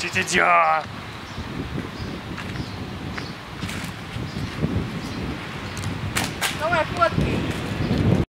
Видео! Давай, фоткай.